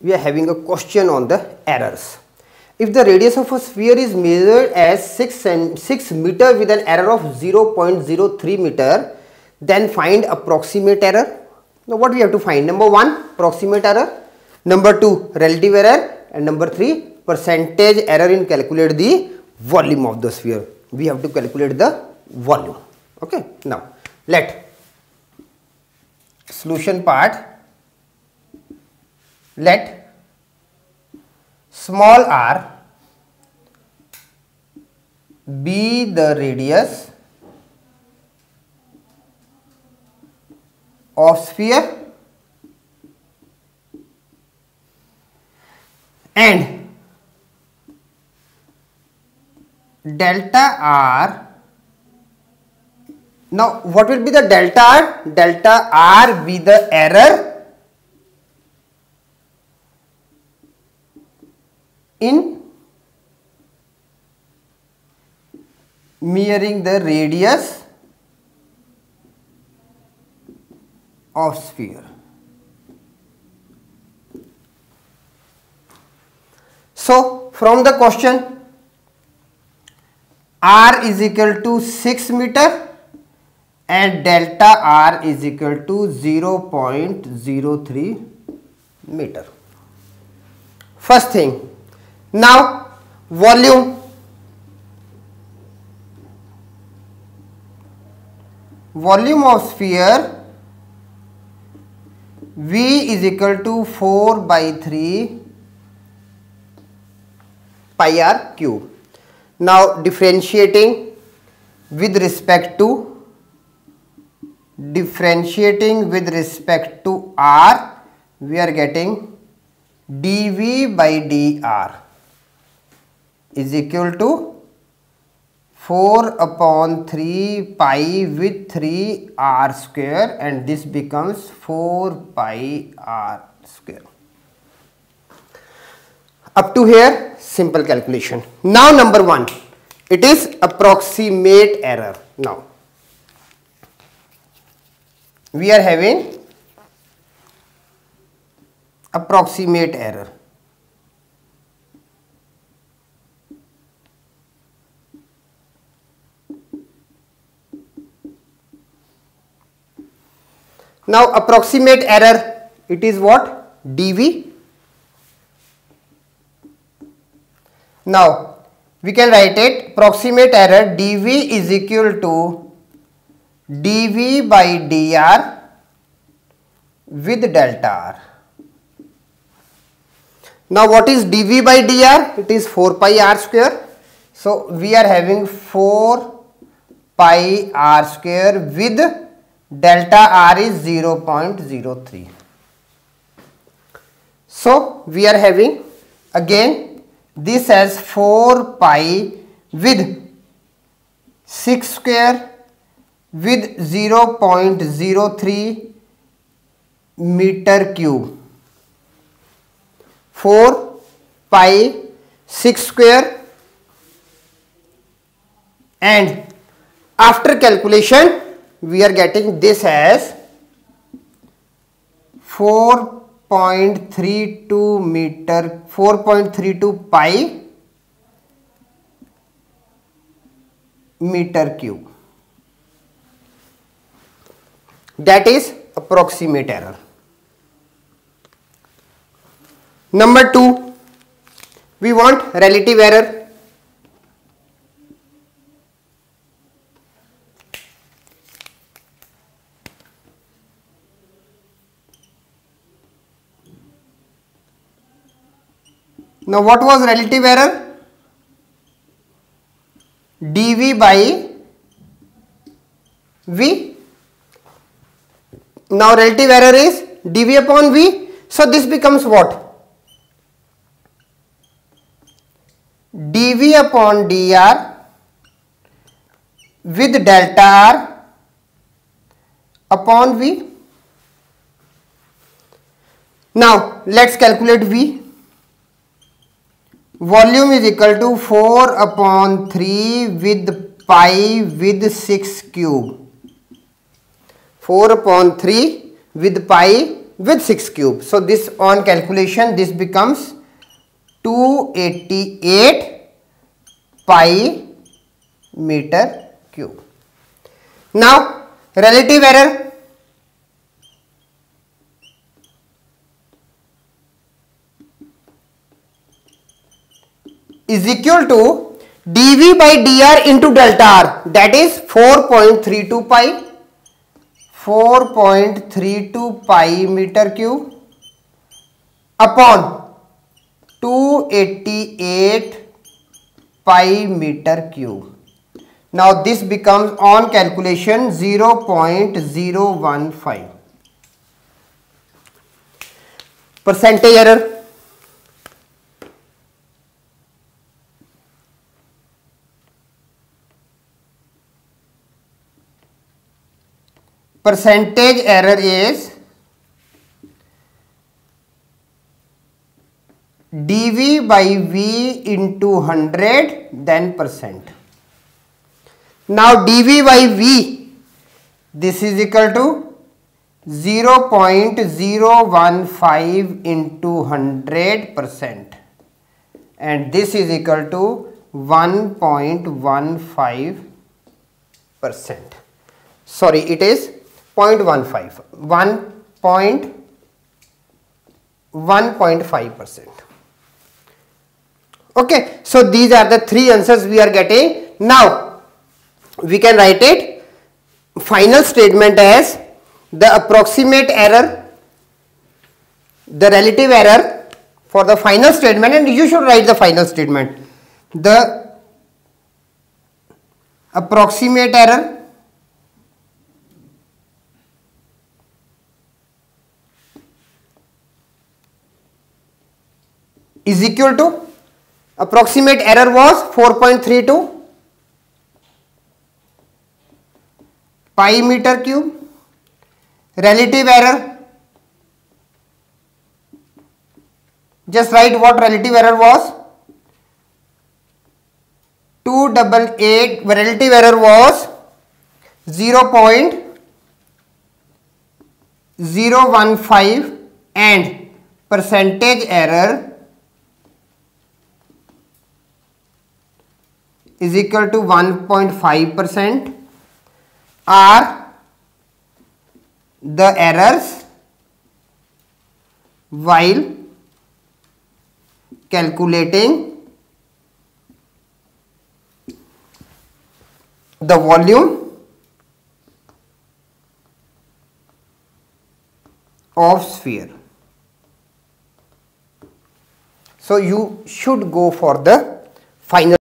we are having a question on the errors. If the radius of a sphere is measured as 6, and 6 meter with an error of 0.03 meter, then find approximate error. Now what we have to find? Number 1 approximate error, number 2 relative error and number 3 percentage error in calculate the volume of the sphere. We have to calculate the volume. Okay. Now let solution part let small r be the radius of sphere and delta r. Now what will be the delta r? Delta r be the error in measuring the radius of sphere. So, from the question r is equal to 6 meter and delta r is equal to 0.03 meter. First thing now volume volume of sphere V is equal to 4 by 3 pi r cube. Now differentiating with respect to differentiating with respect to r we are getting dv by dr is equal to 4 upon 3 pi with 3 r square and this becomes 4 pi r square. Up to here simple calculation. Now number 1 it is approximate error. Now we are having approximate error. Now approximate error it is what dV. Now we can write it approximate error dV is equal to dV by dr with delta r. Now what is dV by dr? It is 4 pi r square. So we are having 4 pi r square with delta r is 0.03 so we are having again this as 4 pi with 6 square with 0.03 meter cube. 4 pi 6 square and after calculation we are getting this as 4.32 meter 4.32 pi meter cube. That is approximate error. Number 2 we want relative error Now what was relative error? dV by V. Now relative error is dV upon V. So this becomes what? dV upon dr with delta r upon V. Now let's calculate V volume is equal to 4 upon 3 with pi with 6 cube 4 upon 3 with pi with 6 cube. So this on calculation this becomes 288 pi meter cube. Now relative error is equal to dV by dr into delta r. That is 4.32 pi 4.32 pi meter cube upon 288 pi meter cube. Now this becomes on calculation 0.015 percentage error percentage error is dV by V into 100 then percent. Now dV by V this is equal to 0.015 into 100 percent and this is equal to 1.15 percent. Sorry it is 0.15 1.1.5 percent. Okay so these are the three answers we are getting. Now we can write it. Final statement as the approximate error the relative error for the final statement and you should write the final statement. The approximate error is equal to approximate error was 4.32 pi meter cube relative error just write what relative error was. 288 relative error was 0 0.015 and percentage error is equal to 1.5 percent are the errors while calculating the volume of sphere. So you should go for the final